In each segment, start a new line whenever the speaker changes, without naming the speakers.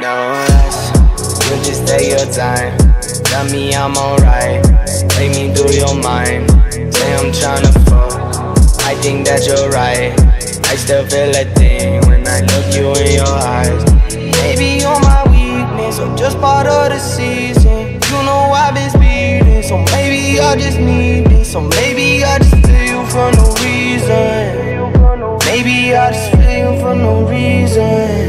No rush, you just take your time. Tell me I'm alright. Take me through your mind. Say I'm tryna fuck. I think that you're right. I still feel a thing when I look you in your eyes. Maybe you're my weakness or just part of the season. You know I've been speeding, so maybe I just need this. So maybe I just feel you for no reason. Maybe I just feel you for no reason.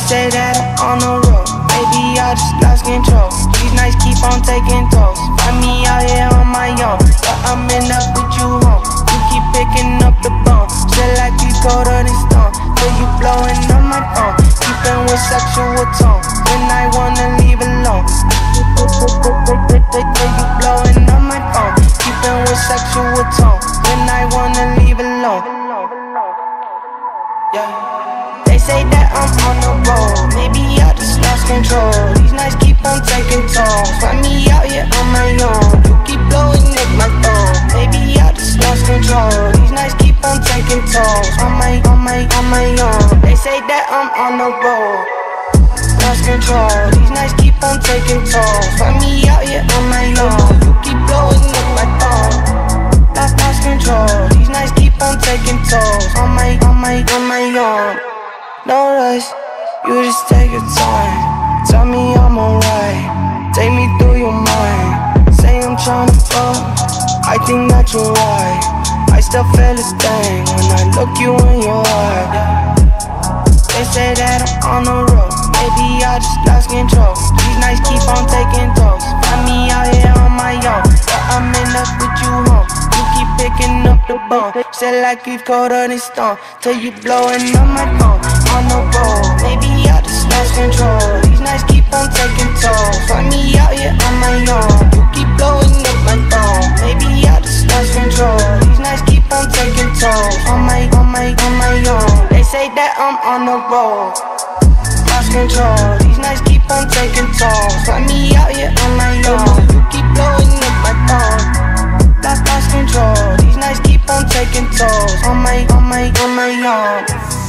They say that I'm on the road. Maybe I just lost control. These nights keep on taking tolls. Find me out here on my own, but I'm in up with you home. You keep picking up the bone, still like you colder than stone. Till you blowing on my phone, keeping with sexual tone. When I wanna leave alone, till you blowing on my phone, keeping with sexual tone. When I wanna leave alone. Yeah. They say that I'm on the road. Maybe I just lost control. These nights keep on taking tolls. Find me out here on my own. You keep blowing up my phone. Maybe I just lost control. These nights keep on taking tolls. On my, on my, on my own. They say that I'm on the road. Lost control. These nights keep on taking tolls. Find me out here on my own. You keep blowing up my phone. Lost, lost control. These nights keep on taking tolls. On my, on. No rush, you just take your time. Tell me I'm alright. Take me through your mind. Say I'm tryna fuck. I think that you're right. I still feel a thing when I look you in your eye. They say that I'm on the road. Maybe I just lost control. These nights keep on taking the bone. Still like you colder than stone. Till you blowing up my phone. On the road. Maybe I just lost control. These nights keep on taking tolls. Find me out here on my own. You keep blowing up my phone. Maybe I just lost control. These nights keep on taking tolls. On my, on my, on my own. They say that I'm on the road lost control. These nights keep on taking tolls. Find me out here on my own. You keep blowing taking tolls. On my, on my, on my own.